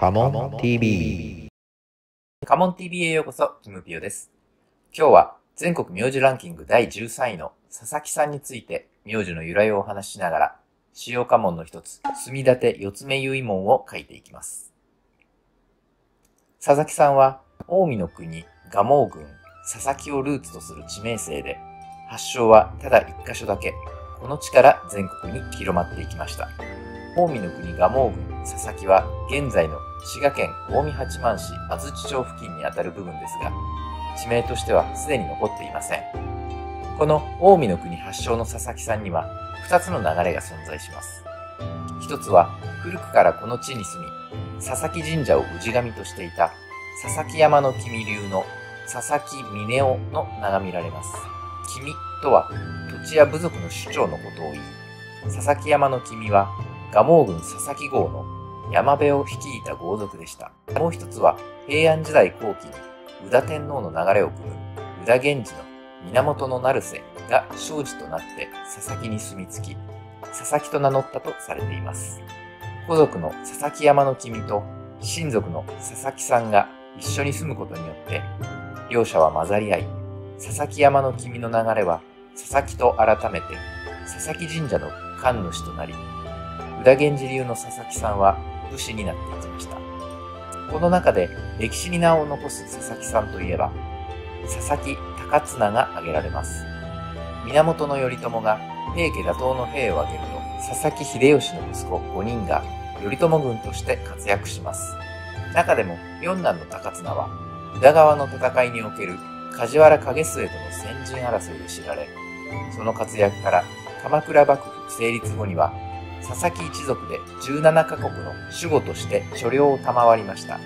カモン TV カモン TV へようこそ、キムピオです。今日は全国名字ランキング第13位の佐々木さんについて名字の由来をお話ししながら、主要家紋の一つ、墨立四つ目結門を書いていきます。佐々木さんは、近江の国、蒲生郡、佐々木をルーツとする地名姓で、発祥はただ一箇所だけ、この地から全国に広まっていきました。近江の国蒲生郡佐々木は現在の滋賀県近江八幡市安土町付近にあたる部分ですが、地名としてはすでに残っていません。この近江の国発祥の佐々木さんには二つの流れが存在します。一つは古くからこの地に住み、佐々木神社を氏神としていた佐々木山の君流の佐々木峰夫の名が見られます。君とは土地や部族の首長のことを言い、佐々木山の君は蒲生郡佐々木郷の山部を率いた豪族でした。もう一つは平安時代後期に宇田天皇の流れを組む宇田源氏の源の成瀬が生児となって佐々木に住み着き、佐々木と名乗ったとされています。古族の佐々木山の君と親族の佐々木さんが一緒に住むことによって、両者は混ざり合い、佐々木山の君の流れは佐々木と改めて佐々木神社の神主となり、宇田源氏流の佐々木さんは武士になっていきました。この中で歴史に名を残す佐々木さんといえば、佐々木高綱が挙げられます。源頼朝が平家打倒の兵を挙げると、佐々木秀吉の息子5人が頼朝軍として活躍します。中でも四男の高綱は、宇田川の戦いにおける梶原景末との先陣争いで知られ、その活躍から鎌倉幕府成立後には佐々木一族で17カ国の守護として所領を賜りました。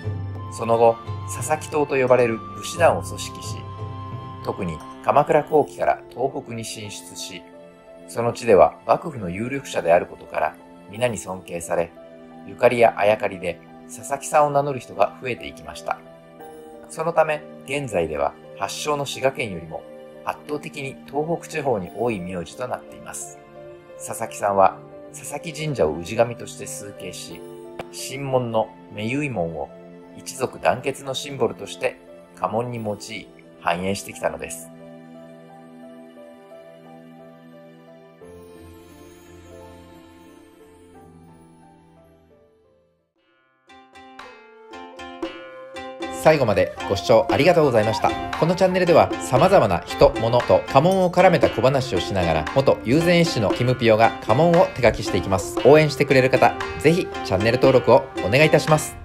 その後、佐々木党と呼ばれる武士団を組織し、特に鎌倉後期から東北に進出し、その地では幕府の有力者であることから皆に尊敬され、ゆかりやあやかりで佐々木さんを名乗る人が増えていきました。そのため、現在では発祥の滋賀県よりも圧倒的に東北地方に多い名字となっています。佐々木さんは佐々木神社を氏神として崇敬し、神門の目結門を一族団結のシンボルとして家紋に用い繁栄してきたのです。最後までご視聴ありがとうございました。このチャンネルでは様々な人物と家紋を絡めた小話をしながら元友禅絵師のキムピオが家紋を手書きしていきます。応援してくれる方ぜひチャンネル登録をお願いいたします。